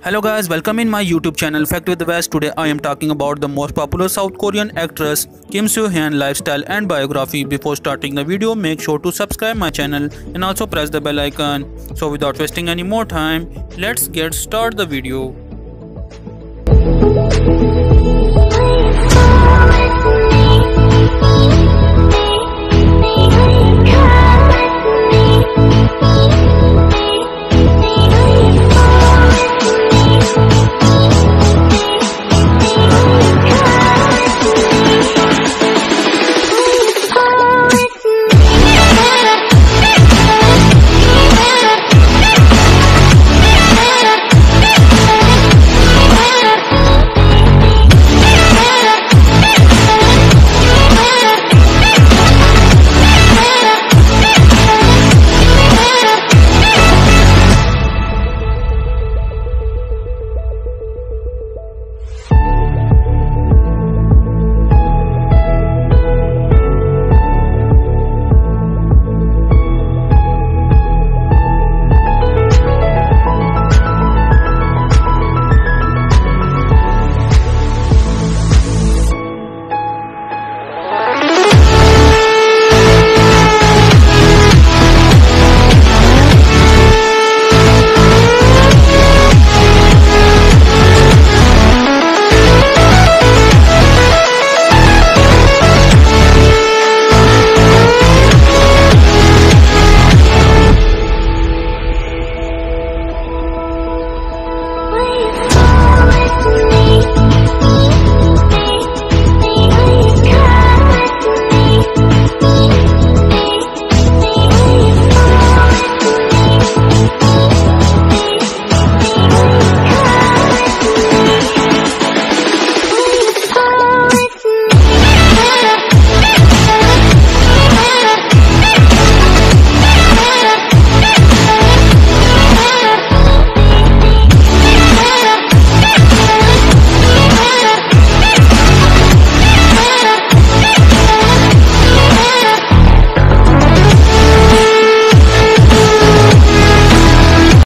Hello guys, welcome in my YouTube channel Fact with Awais. Today I am talking about the most popular South Korean actress Kim So Hyun lifestyle and biography. Before starting the video, make sure to subscribe my channel and also press the bell icon. So without wasting any more time, let's get start the video.